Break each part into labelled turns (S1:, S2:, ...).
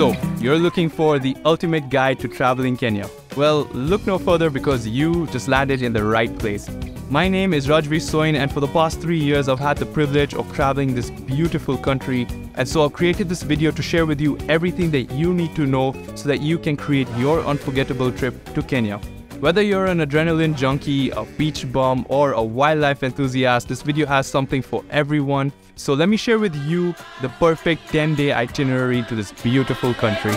S1: So, you're looking for the ultimate guide to traveling Kenya. Well, look no further because you just landed in the right place. My name is Rajveer Soin, and for the past three years, I've had the privilege of traveling this beautiful country. And so I've created this video to share with you everything that you need to know so that you can create your unforgettable trip to Kenya. Whether you're an adrenaline junkie, a beach bum, or a wildlife enthusiast, this video has something for everyone. So let me share with you the perfect 10-day itinerary to this beautiful country.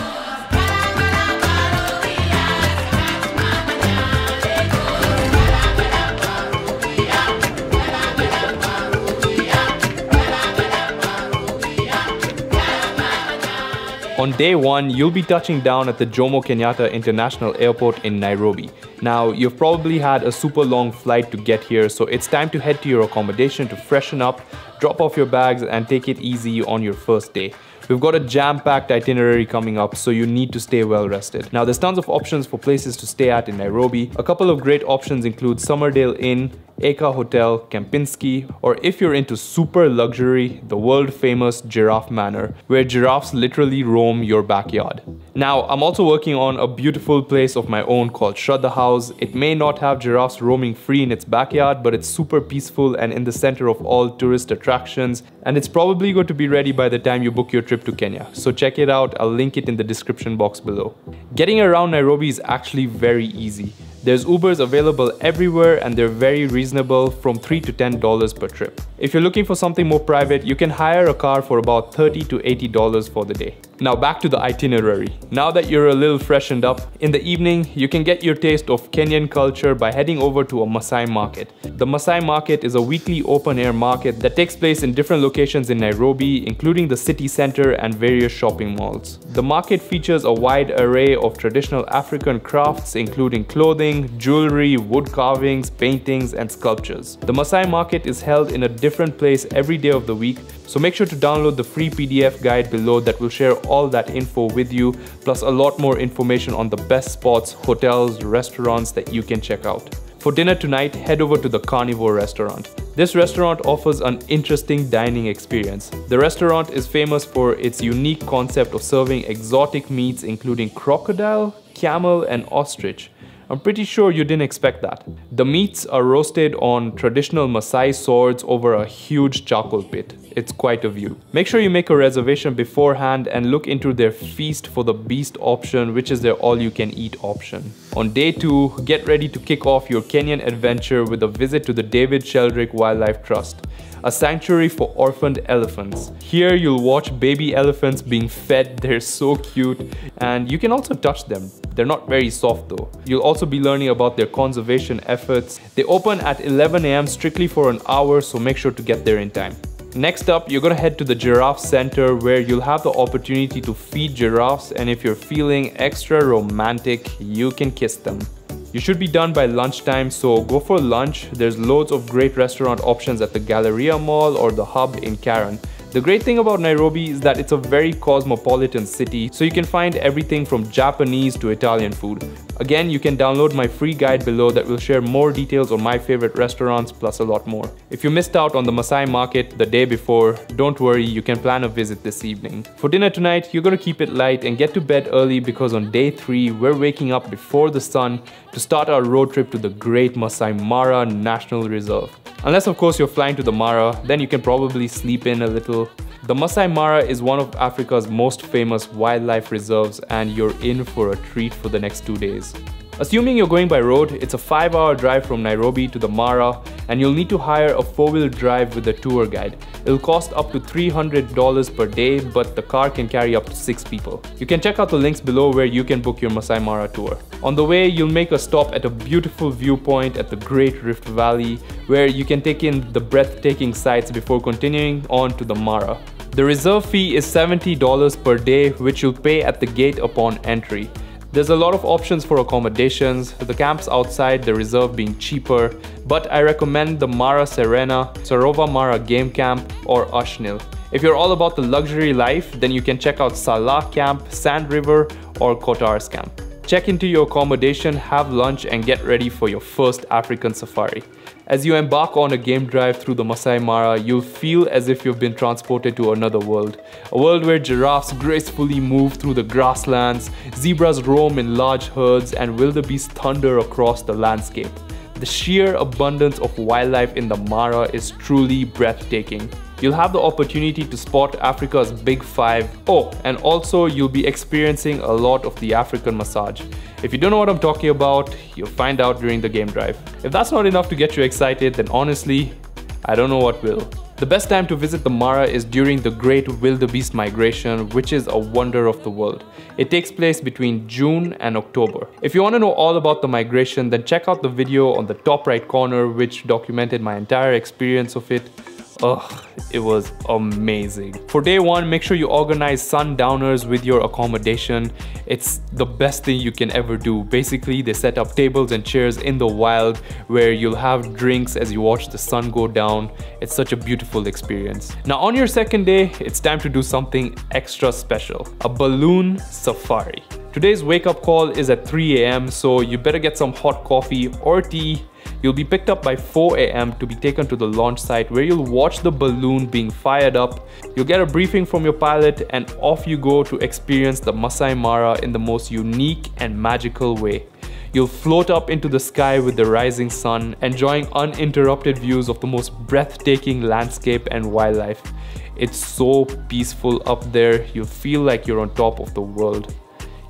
S1: On day one, you'll be touching down at the Jomo Kenyatta International Airport in Nairobi. Now, you've probably had a super long flight to get here, so it's time to head to your accommodation to freshen up, drop off your bags, and take it easy on your first day. We've got a jam-packed itinerary coming up, so you need to stay well rested. Now, there's tons of options for places to stay at in Nairobi. A couple of great options include Summerdale Inn, Eka Hotel, Kempinski, or if you're into super luxury, the world famous Giraffe Manor, where giraffes literally roam your backyard. Now, I'm also working on a beautiful place of my own called Shraddha House. It may not have giraffes roaming free in its backyard, but it's super peaceful and in the center of all tourist attractions, and it's probably going to be ready by the time you book your trip to Kenya. So check it out, I'll link it in the description box below. Getting around Nairobi is actually very easy. There's Ubers available everywhere and they're very reasonable from 3 to $10 per trip. If you're looking for something more private, you can hire a car for about 30 to $80 for the day. Now back to the itinerary. Now that you're a little freshened up, in the evening you can get your taste of Kenyan culture by heading over to a Masai market. The Masai market is a weekly open air market that takes place in different locations in Nairobi, including the city center and various shopping malls. The market features a wide array of traditional African crafts including clothing, jewelry, wood carvings, paintings and sculptures. The Masai market is held in a different place every day of the week so make sure to download the free PDF guide below that will share all that info with you, plus a lot more information on the best spots, hotels, restaurants that you can check out. For dinner tonight, head over to the Carnivore restaurant. This restaurant offers an interesting dining experience. The restaurant is famous for its unique concept of serving exotic meats including crocodile, camel and ostrich. I'm pretty sure you didn't expect that. The meats are roasted on traditional Maasai swords over a huge charcoal pit. It's quite a view. Make sure you make a reservation beforehand and look into their feast for the beast option, which is their all you can eat option. On day 2, get ready to kick off your Kenyan adventure with a visit to the David Sheldrick Wildlife Trust a sanctuary for orphaned elephants. Here you'll watch baby elephants being fed, they're so cute, and you can also touch them. They're not very soft though. You'll also be learning about their conservation efforts. They open at 11 am strictly for an hour, so make sure to get there in time. Next up, you're gonna head to the Giraffe Center where you'll have the opportunity to feed giraffes and if you're feeling extra romantic, you can kiss them. You should be done by lunchtime, so go for lunch. There's loads of great restaurant options at the Galleria Mall or the Hub in Karen. The great thing about Nairobi is that it's a very cosmopolitan city, so you can find everything from Japanese to Italian food. Again, you can download my free guide below that will share more details on my favorite restaurants plus a lot more. If you missed out on the Masai market the day before, don't worry, you can plan a visit this evening. For dinner tonight, you're gonna keep it light and get to bed early because on day 3, we're waking up before the sun to start our road trip to the great Masai Mara National Reserve. Unless of course you're flying to the Mara, then you can probably sleep in a little. The Masai Mara is one of Africa's most famous wildlife reserves and you're in for a treat for the next two days. Assuming you're going by road, it's a 5 hour drive from Nairobi to the Mara and you'll need to hire a 4-wheel drive with a tour guide. It'll cost up to $300 per day, but the car can carry up to 6 people. You can check out the links below where you can book your Masai Mara tour. On the way, you'll make a stop at a beautiful viewpoint at the Great Rift Valley, where you can take in the breathtaking sights before continuing on to the Mara. The reserve fee is $70 per day, which you'll pay at the gate upon entry. There's a lot of options for accommodations, the camps outside the reserve being cheaper, but I recommend the Mara Serena, Sarova Mara Game Camp or Ashnil. If you're all about the luxury life, then you can check out Salah Camp, Sand River or Cottar's Camp. Check into your accommodation, have lunch and get ready for your first African safari. As you embark on a game drive through the Masai Mara, you'll feel as if you've been transported to another world. A world where giraffes gracefully move through the grasslands, zebras roam in large herds, and wildebeest thunder across the landscape. The sheer abundance of wildlife in the Mara is truly breathtaking. You'll have the opportunity to spot Africa's Big Five. Oh, and also you'll be experiencing a lot of the African massage. If you don't know what I'm talking about, you'll find out during the game drive. If that's not enough to get you excited, then honestly, I don't know what will. The best time to visit the Mara is during the Great Wildebeest Migration, which is a wonder of the world. It takes place between June and October. If you want to know all about the migration, then check out the video on the top right corner which documented my entire experience of it Ugh, it was amazing. For day one, make sure you organize sundowners with your accommodation. It's the best thing you can ever do. Basically, they set up tables and chairs in the wild where you'll have drinks as you watch the sun go down. It's such a beautiful experience. Now on your second day, it's time to do something extra special. A balloon safari. Today's wake up call is at 3 a.m. so you better get some hot coffee or tea You'll be picked up by 4 a.m. to be taken to the launch site where you'll watch the balloon being fired up. You'll get a briefing from your pilot and off you go to experience the Masai Mara in the most unique and magical way. You'll float up into the sky with the rising sun, enjoying uninterrupted views of the most breathtaking landscape and wildlife. It's so peaceful up there, you feel like you're on top of the world.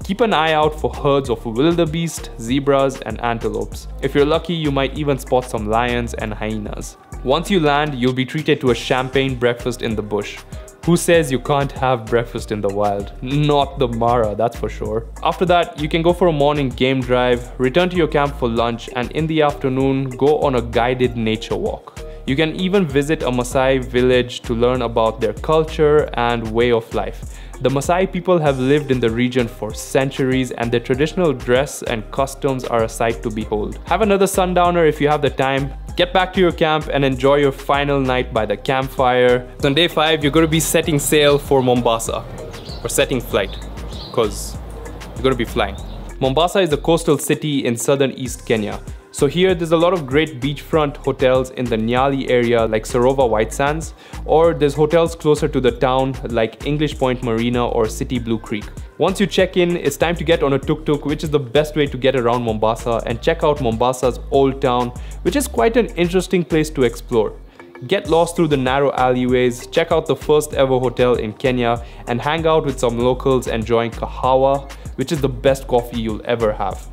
S1: Keep an eye out for herds of wildebeest, zebras and antelopes. If you're lucky, you might even spot some lions and hyenas. Once you land, you'll be treated to a champagne breakfast in the bush. Who says you can't have breakfast in the wild? Not the Mara, that's for sure. After that, you can go for a morning game drive, return to your camp for lunch, and in the afternoon, go on a guided nature walk. You can even visit a Maasai village to learn about their culture and way of life. The Maasai people have lived in the region for centuries and their traditional dress and customs are a sight to behold. Have another sundowner if you have the time, get back to your camp and enjoy your final night by the campfire. On day 5, you're going to be setting sail for Mombasa, or setting flight, because you're going to be flying. Mombasa is a coastal city in southern East Kenya. So here there's a lot of great beachfront hotels in the Nyali area like Sarova White Sands or there's hotels closer to the town like English Point Marina or City Blue Creek. Once you check in, it's time to get on a tuk-tuk which is the best way to get around Mombasa and check out Mombasa's old town which is quite an interesting place to explore. Get lost through the narrow alleyways, check out the first ever hotel in Kenya and hang out with some locals enjoying kahawa which is the best coffee you'll ever have.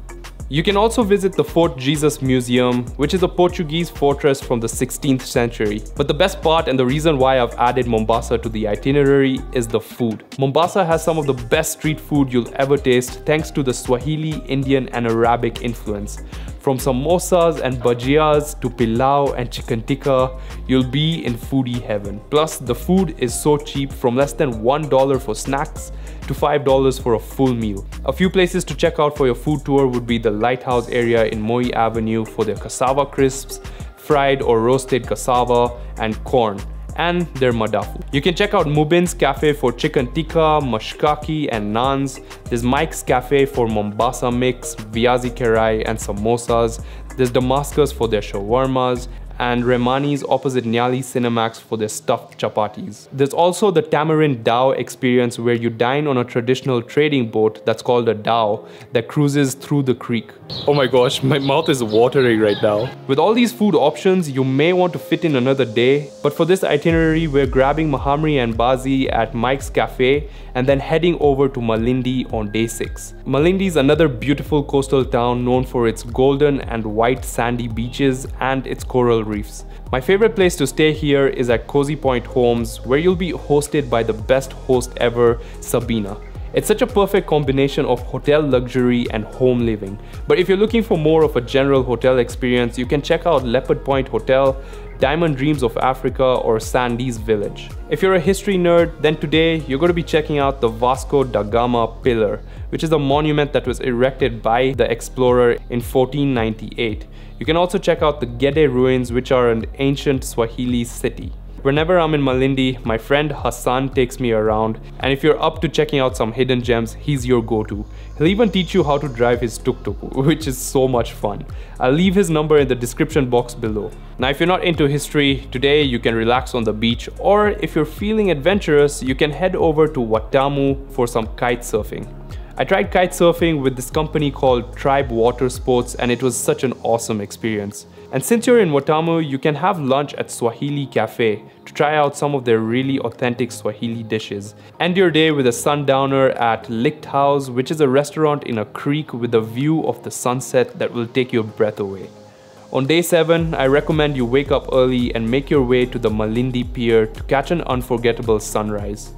S1: You can also visit the Fort Jesus Museum, which is a Portuguese fortress from the 16th century. But the best part and the reason why I've added Mombasa to the itinerary is the food. Mombasa has some of the best street food you'll ever taste thanks to the Swahili, Indian and Arabic influence. From samosas and bhajias to pilau and chicken tikka, you'll be in foodie heaven. Plus, the food is so cheap from less than $1 for snacks to $5 for a full meal. A few places to check out for your food tour would be the Lighthouse area in Moi Avenue for their cassava crisps, fried or roasted cassava, and corn and their madafu. You can check out Mubin's Cafe for chicken tikka, mashkaki and naans. There's Mike's Cafe for Mombasa mix, viazi karai and samosas. There's Damascus for their shawarmas and Remani's opposite Nyali Cinemax for their stuffed chapatis. There's also the Tamarind Dhow experience where you dine on a traditional trading boat that's called a dhow that cruises through the creek. Oh my gosh, my mouth is watering right now. With all these food options, you may want to fit in another day, but for this itinerary, we're grabbing Mahamri and Bazi at Mike's Cafe and then heading over to Malindi on day 6. Malindi is another beautiful coastal town known for its golden and white sandy beaches and its coral reefs. My favorite place to stay here is at Cozy Point Homes where you'll be hosted by the best host ever, Sabina. It's such a perfect combination of hotel luxury and home living. But if you're looking for more of a general hotel experience, you can check out Leopard Point Hotel, Diamond Dreams of Africa, or Sandy's Village. If you're a history nerd, then today you're going to be checking out the Vasco da Gama Pillar, which is a monument that was erected by the explorer in 1498. You can also check out the Gede ruins, which are an ancient Swahili city. Whenever I'm in Malindi, my friend Hassan takes me around and if you're up to checking out some hidden gems, he's your go-to. He'll even teach you how to drive his tuk-tuk, which is so much fun. I'll leave his number in the description box below. Now if you're not into history, today you can relax on the beach or if you're feeling adventurous, you can head over to Watamu for some kite surfing. I tried kite surfing with this company called Tribe Water Sports and it was such an awesome experience. And since you're in Watamu, you can have lunch at Swahili Cafe to try out some of their really authentic Swahili dishes. End your day with a sundowner at Lichthaus, which is a restaurant in a creek with a view of the sunset that will take your breath away. On day 7, I recommend you wake up early and make your way to the Malindi Pier to catch an unforgettable sunrise.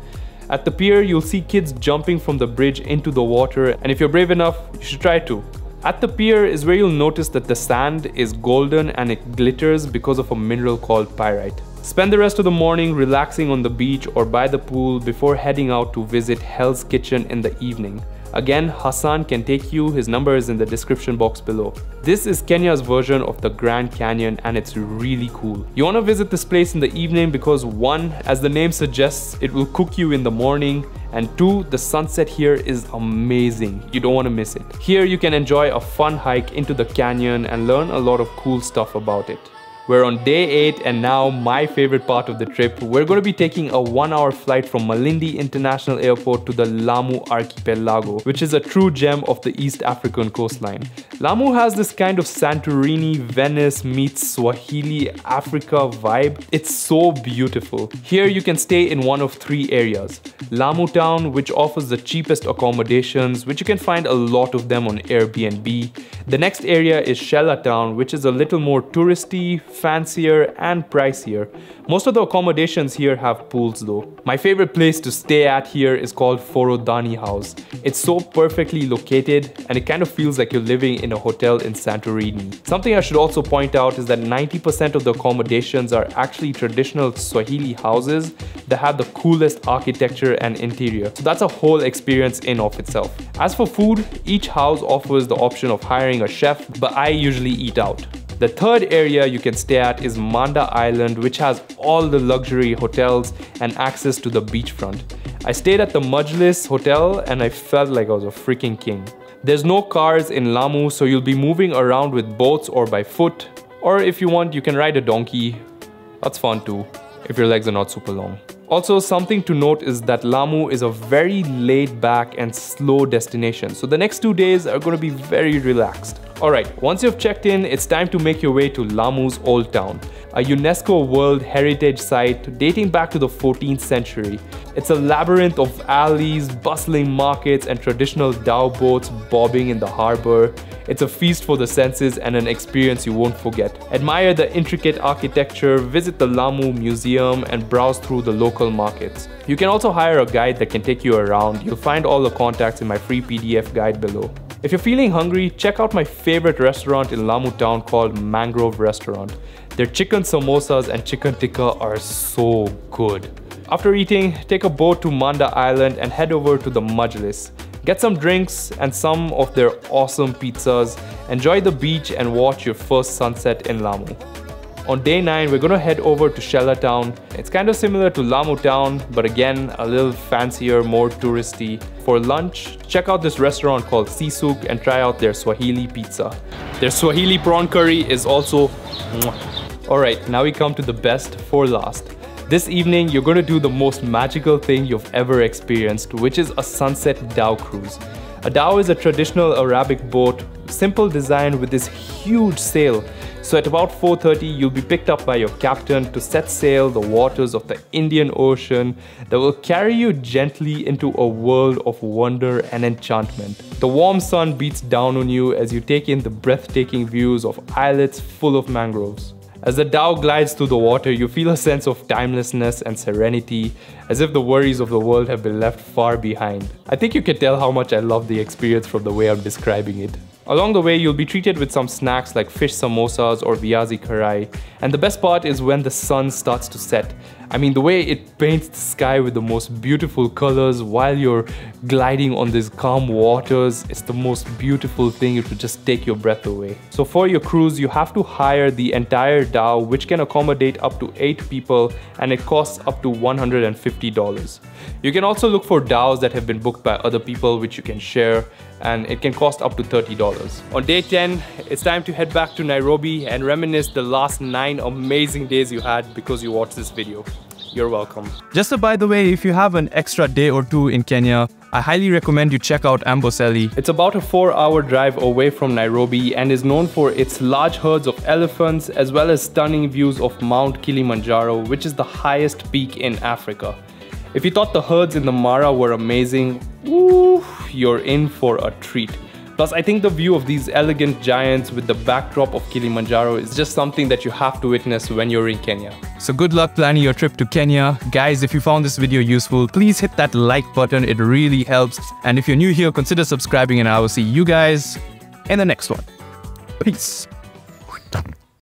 S1: At the pier, you'll see kids jumping from the bridge into the water and if you're brave enough, you should try to. At the pier is where you'll notice that the sand is golden and it glitters because of a mineral called pyrite. Spend the rest of the morning relaxing on the beach or by the pool before heading out to visit Hell's Kitchen in the evening. Again, Hassan can take you, his number is in the description box below. This is Kenya's version of the Grand Canyon and it's really cool. You wanna visit this place in the evening because one, as the name suggests, it will cook you in the morning and two, the sunset here is amazing. You don't wanna miss it. Here you can enjoy a fun hike into the canyon and learn a lot of cool stuff about it. We're on day 8 and now my favorite part of the trip. We're going to be taking a one hour flight from Malindi International Airport to the Lamu Archipelago, which is a true gem of the East African coastline. Lamu has this kind of Santorini, Venice meets Swahili, Africa vibe. It's so beautiful. Here you can stay in one of three areas. Lamu Town, which offers the cheapest accommodations, which you can find a lot of them on Airbnb. The next area is Shella Town, which is a little more touristy, fancier and pricier. Most of the accommodations here have pools though. My favorite place to stay at here is called Forodhani House. It's so perfectly located and it kind of feels like you're living in a hotel in Santorini. Something I should also point out is that 90% of the accommodations are actually traditional Swahili houses that have the coolest architecture and interior. So that's a whole experience in of itself. As for food, each house offers the option of hiring a chef, but I usually eat out. The third area you can stay at is Manda Island which has all the luxury hotels and access to the beachfront. I stayed at the Majlis Hotel and I felt like I was a freaking king. There's no cars in Lamu so you'll be moving around with boats or by foot or if you want you can ride a donkey. That's fun too if your legs are not super long. Also, something to note is that Lamu is a very laid back and slow destination, so the next two days are going to be very relaxed. Alright, once you've checked in, it's time to make your way to Lamu's Old Town, a UNESCO World Heritage Site dating back to the 14th century. It's a labyrinth of alleys, bustling markets, and traditional dhow boats bobbing in the harbor. It's a feast for the senses and an experience you won't forget. Admire the intricate architecture, visit the Lamu Museum, and browse through the local markets. You can also hire a guide that can take you around. You'll find all the contacts in my free PDF guide below. If you're feeling hungry, check out my favorite restaurant in Lamu town called Mangrove Restaurant. Their chicken samosas and chicken tikka are so good. After eating, take a boat to Manda Island and head over to the Majlis. Get some drinks and some of their awesome pizzas, enjoy the beach and watch your first sunset in Lamu. On day 9, we're gonna head over to Shella Town. It's kind of similar to Lamu Town, but again, a little fancier, more touristy. For lunch, check out this restaurant called Sisuk and try out their Swahili pizza. Their Swahili prawn curry is also... Alright, now we come to the best for last. This evening, you're going to do the most magical thing you've ever experienced, which is a sunset dhow cruise. A dhow is a traditional Arabic boat, simple design with this huge sail so at about 4.30, you'll be picked up by your captain to set sail the waters of the Indian Ocean that will carry you gently into a world of wonder and enchantment. The warm sun beats down on you as you take in the breathtaking views of islets full of mangroves. As the dhow glides through the water, you feel a sense of timelessness and serenity, as if the worries of the world have been left far behind. I think you can tell how much I love the experience from the way I'm describing it. Along the way, you'll be treated with some snacks like fish samosas or viazi karai. And the best part is when the sun starts to set. I mean, the way it paints the sky with the most beautiful colors while you're gliding on these calm waters, it's the most beautiful thing. It will just take your breath away. So for your cruise, you have to hire the entire dhow, which can accommodate up to eight people and it costs up to $150. You can also look for dhows that have been booked by other people, which you can share and it can cost up to $30. On day 10, it's time to head back to Nairobi and reminisce the last nine amazing days you had because you watched this video. You're welcome.
S2: Just a by the way, if you have an extra day or two in Kenya, I highly recommend you check out Amboseli.
S1: It's about a four hour drive away from Nairobi and is known for its large herds of elephants as well as stunning views of Mount Kilimanjaro, which is the highest peak in Africa. If you thought the herds in the Mara were amazing, woo, you're in for a treat. Plus, I think the view of these elegant giants with the backdrop of Kilimanjaro is just something that you have to witness when you're in Kenya.
S2: So good luck planning your trip to Kenya. Guys, if you found this video useful, please hit that like button. It really helps. And if you're new here, consider subscribing and I will see you guys in the next one. Peace.